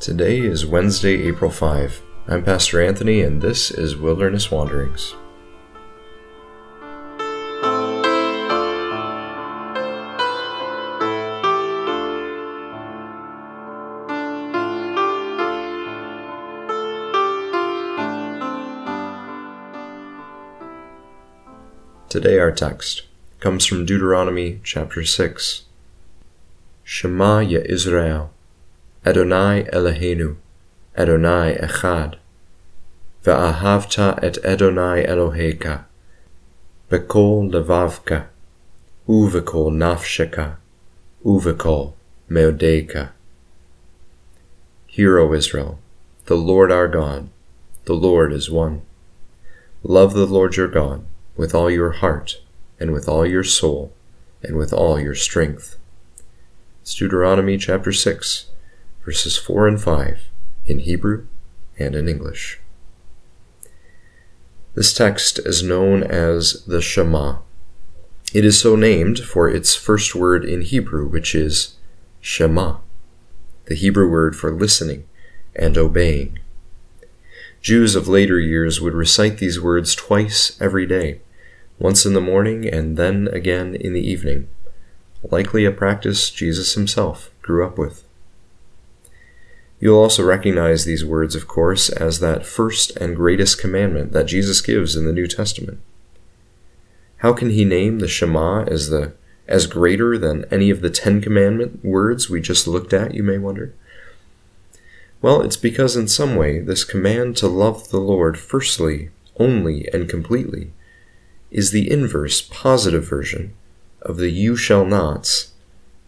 Today is Wednesday, April 5. I'm Pastor Anthony, and this is Wilderness Wanderings. Today, our text comes from Deuteronomy chapter 6. Shema Yisrael. Adonai Eloheinu, Adonai Echad. Ve'ahavta et Adonai Elohecha, bekol levavka, uvekol nafsheka, uvekol meodeka. Hear, O Israel, the Lord our God, the Lord is one. Love the Lord your God with all your heart, and with all your soul, and with all your strength. It's Deuteronomy chapter 6 verses 4 and 5 in Hebrew and in English. This text is known as the Shema. It is so named for its first word in Hebrew, which is Shema, the Hebrew word for listening and obeying. Jews of later years would recite these words twice every day, once in the morning and then again in the evening, likely a practice Jesus himself grew up with. You'll also recognize these words, of course, as that first and greatest commandment that Jesus gives in the New Testament. How can he name the Shema as the as greater than any of the Ten Commandment words we just looked at, you may wonder? Well, it's because in some way this command to love the Lord firstly, only, and completely is the inverse positive version of the you shall nots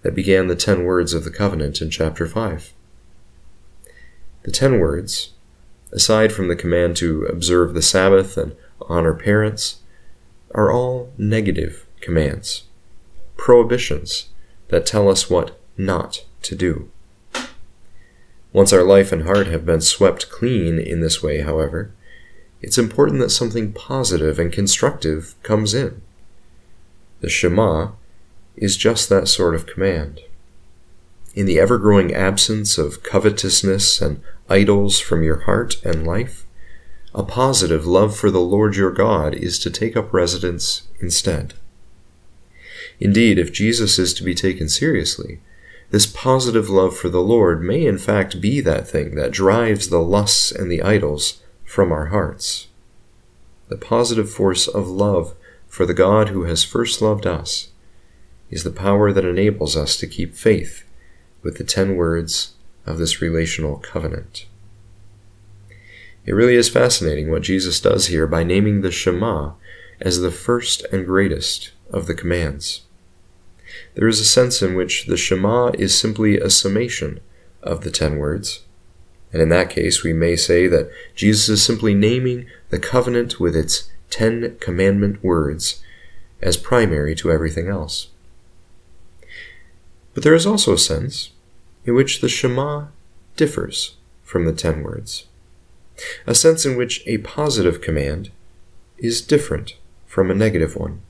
that began the ten words of the covenant in chapter 5. The ten words, aside from the command to observe the Sabbath and honor parents, are all negative commands, prohibitions that tell us what not to do. Once our life and heart have been swept clean in this way, however, it's important that something positive and constructive comes in. The Shema is just that sort of command in the ever growing absence of covetousness and idols from your heart and life, a positive love for the Lord your God is to take up residence instead. Indeed, if Jesus is to be taken seriously, this positive love for the Lord may in fact be that thing that drives the lusts and the idols from our hearts. The positive force of love for the God who has first loved us is the power that enables us to keep faith with the ten words of this relational covenant. It really is fascinating what Jesus does here by naming the Shema as the first and greatest of the commands. There is a sense in which the Shema is simply a summation of the ten words, and in that case we may say that Jesus is simply naming the covenant with its ten commandment words as primary to everything else. But there is also a sense in which the Shema differs from the ten words, a sense in which a positive command is different from a negative one,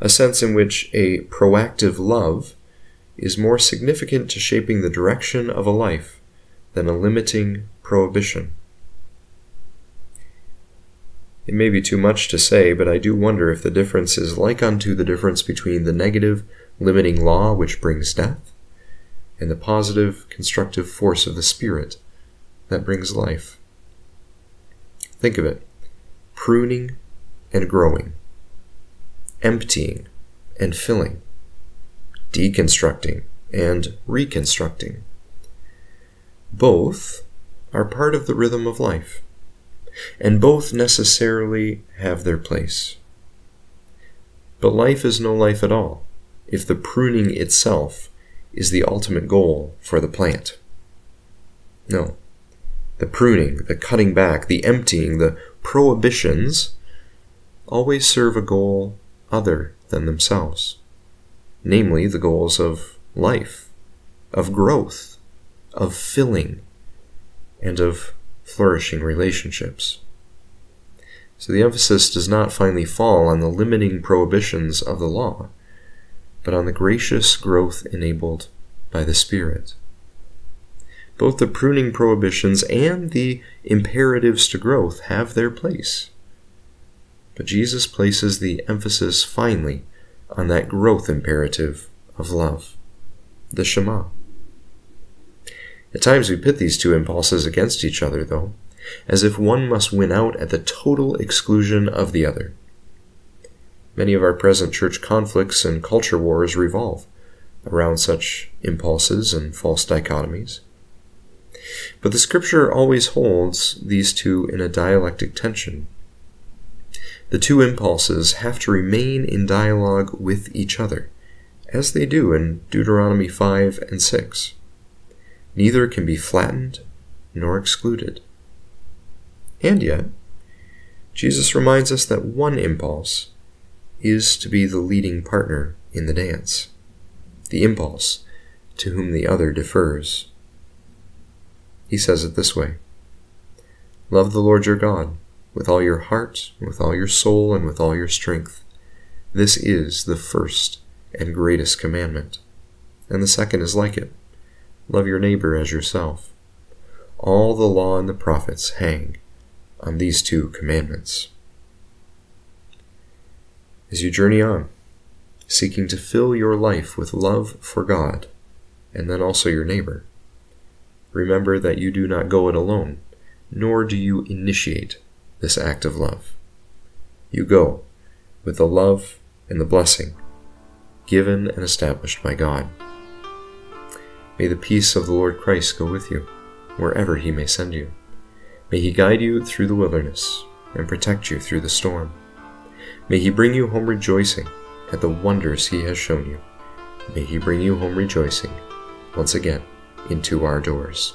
a sense in which a proactive love is more significant to shaping the direction of a life than a limiting prohibition. It may be too much to say, but I do wonder if the difference is like unto the difference between the negative, limiting law which brings death and the positive, constructive force of the Spirit that brings life. Think of it pruning and growing, emptying and filling, deconstructing and reconstructing. Both are part of the rhythm of life, and both necessarily have their place. But life is no life at all if the pruning itself is the ultimate goal for the plant. No. The pruning, the cutting back, the emptying, the prohibitions always serve a goal other than themselves, namely the goals of life, of growth, of filling, and of flourishing relationships. So the emphasis does not finally fall on the limiting prohibitions of the law, but on the gracious growth enabled by the Spirit. both the pruning prohibitions and the imperatives to growth have their place. But Jesus places the emphasis finally on that growth imperative of love, the Shema. At times we pit these two impulses against each other, though, as if one must win out at the total exclusion of the other. Many of our present church conflicts and culture wars revolve around such impulses and false dichotomies. But the scripture always holds these two in a dialectic tension. The two impulses have to remain in dialogue with each other, as they do in Deuteronomy 5 and 6. Neither can be flattened nor excluded. And yet, Jesus reminds us that one impulse is to be the leading partner in the dance, the impulse to whom the other defers. He says it this way Love the Lord your God with all your heart, with all your soul, and with all your strength. This is the first and greatest commandment. And the second is like it Love your neighbor as yourself. All the law and the prophets hang on these two commandments. As you journey on, seeking to fill your life with love for God and then also your neighbor, remember that you do not go it alone, nor do you initiate this act of love. You go with the love and the blessing given and established by God. May the peace of the Lord Christ go with you, wherever he may send you. May he guide you through the wilderness and protect you through the storm. May he bring you home rejoicing at the wonders he has shown you. May he bring you home rejoicing once again into our doors.